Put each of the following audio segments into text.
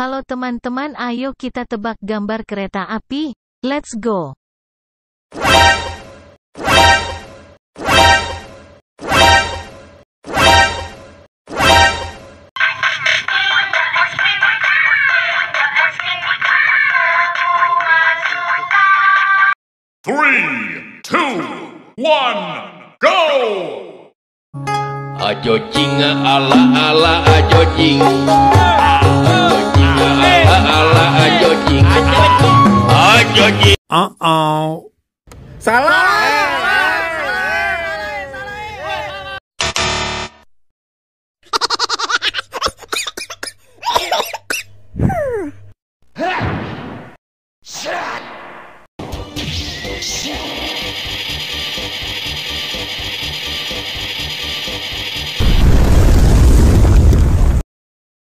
Halo teman-teman ayo kita tebak gambar kereta api. Let's go. Three, two, one, go! Ajo cing ala ala ajo cing Ajo cing Uh-oh.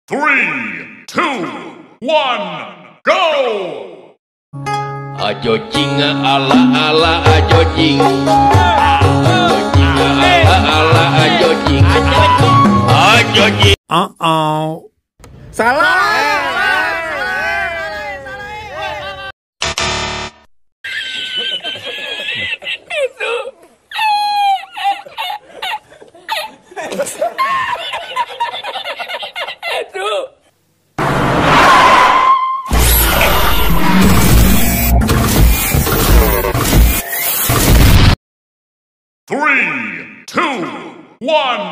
Three, two, one, go! ajojing ala ala ajojing ala ajojing ajojing uh oh salah. Three, two, one,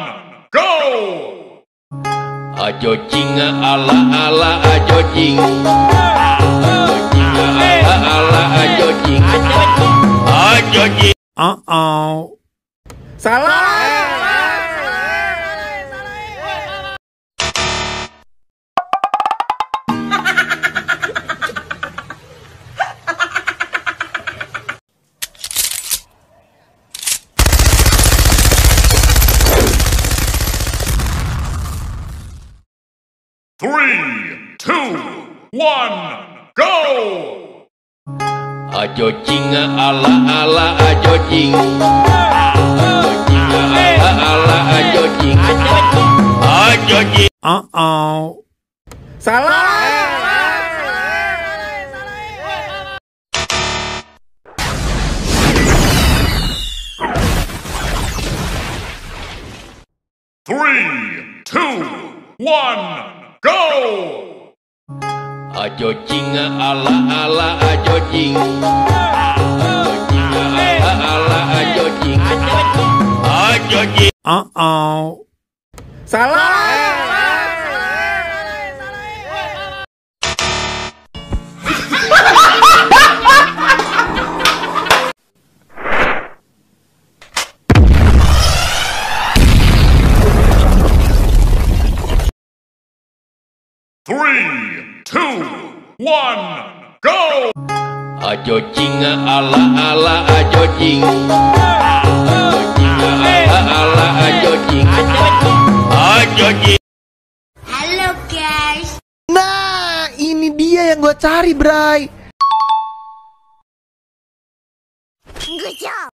go! Ajo cing ala ala ajo cing Ajo cing ala ala ajo cing Ajo cing Uh-oh. Three, two, one, go! Ajo cing ala ala ajo cing ala ala ajo cing Ajo cing Uh-oh. Salah! Three, two, one, go! Ajo jinga ala ala ajo jing. Ajo jing. Uh oh salah. Three, two, one, go! Ajo cing ala ala ajo cing Ajo cing ala ala ajo cing Ajo cing Halo guys. Nah, ini dia yang gue cari, Bray. Good job.